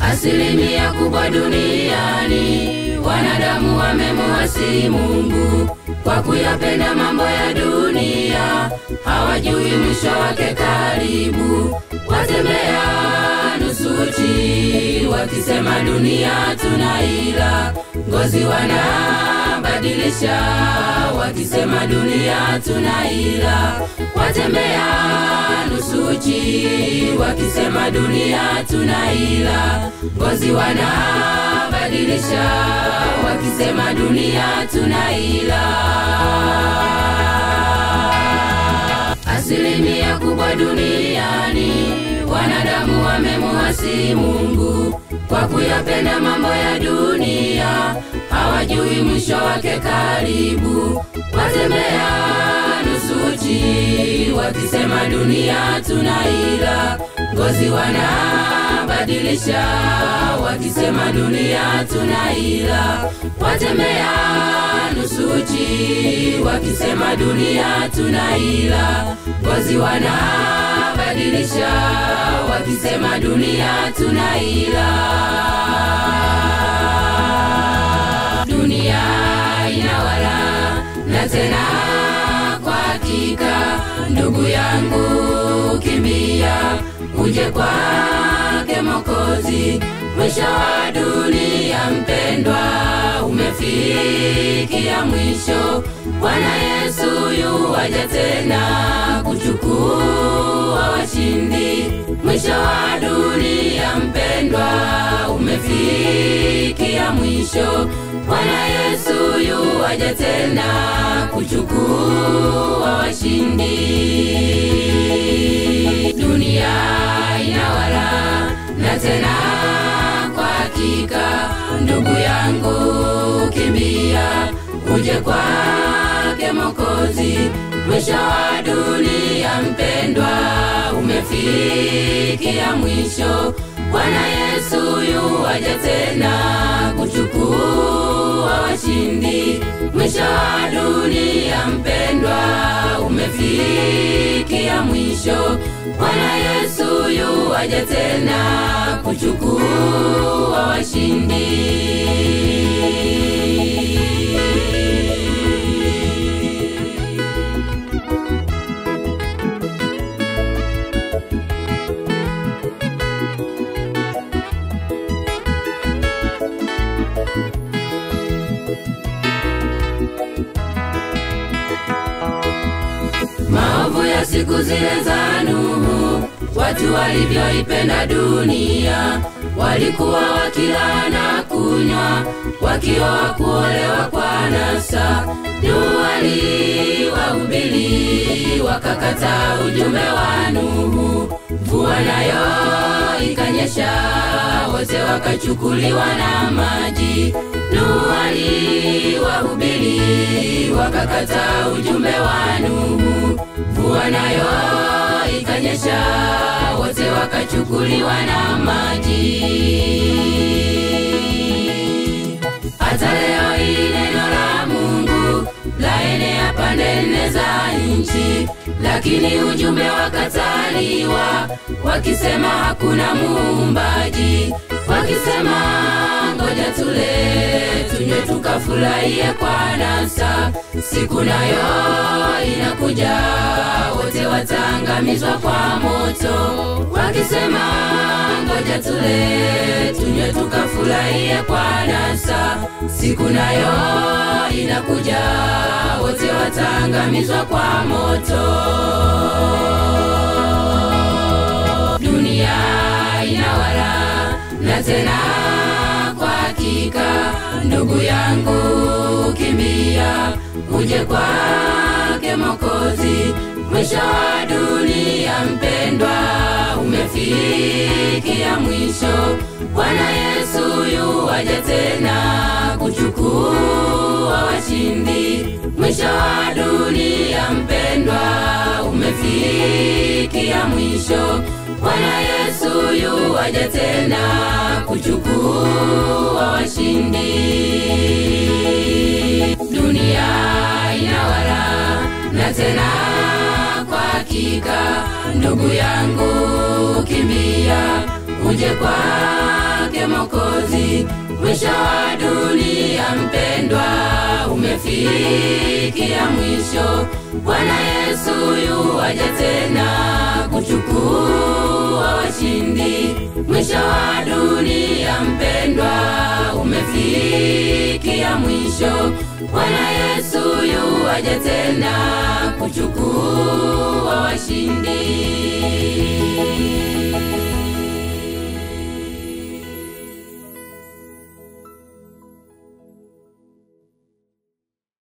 Asilimia kubwa duniani wanadamu wamemuasi Mungu kwa kuyapenda mambo ya dunia, hawajui mwisho wake karibu. Watembea nusu uchi wakisema dunia tunaila, ngozi wanabadilisha wakisema dunia tunaila. Watembea nusu uchi wakisema dunia tunaila, ngozi wanabadilisha wakisema dunia tunaila. Asilimia kubwa duniani wanadamu wamemuasi Mungu kwa kuyapenda mambo ya dunia, hawajui mwisho wake karibu. Watembea nusu uchi wakisema dunia tunaila, ngozi wanabadilisha wakisema dunia tunaila. Watembea nusu uchi wakisema dunia tunaila, ngozi wanabadilisha wakisema dunia tunaila. Dunia inawala na tena kwa hakika, ndugu yangu, kimbia uje kwake Mokozi. Mwisho wa dunia mpendwa, umefikia mwisho. Bwana Yesu yu waja tena kuchukua washindi. Mwisho wa dunia mpendwa, umefikia mwisho. Bwana Yesu yu waja tena kuchukua washindi. Dunia inawala na tena kwa hakika, ndugu yangu, kimbia uje kwake Mokozi. Mwisho wa dunia mpendwa, umefikia mwisho. Bwana Yesu yu waja tena kuchukua washindi. Mwisho wa dunia mpendwa, umefikia mwisho. Bwana Yesu yu waja tena kuchukua washindi. Siku zile za Nuhu, watu walivyoipenda dunia, walikuwa wakila na kunywa, wakioa kuolewa kwa nasa. Nuhu aliwahubiri, wakakataa ujumbe wa Nuhu. Mvua nayo ikanyesha, wote wakachukuliwa na maji. Nuhu aliwahubiri, wakakataa ujumbe wa Nuhu. Mvua nayo ikanyesha, wote wakachukuliwa na maji. Hata leo hii neno la Mungu laenea pande nne za nchi, lakini ujumbe wakataliwa, wakisema hakuna muumbaji, wakisema ngoja tule tunywe tukafurahie kwa nasa. Siku nayo wataangamizwa kwa moto, wakisema ngoja tule tunywe tukafurahie kwa nasa. Siku nayo inakuja, wote wataangamizwa kwa moto. Dunia inawala na tena kwa hakika, ndugu yangu, kimbia uje kwake Mokozi. Mwisho wa dunia mpendwa, umefikia mwisho. Bwana Yesu yu waja tena kuchukua washi washindi. Mwisho wa dunia mpendwa, umefikia mwisho. Bwana Yesu yu aja tena kuchukua washindi. Tena kwa hakika, ndugu yangu, kimbia uje kwake Mokozi. Mwisho wa dunia mpendwa, umefikia mwisho. Bwana Yesu yuwaja tena kuchukua washindi. Mwisho wa dunia mpendwa, umefikia mwisho. Bwana Yesu yuwaja tena kuchukua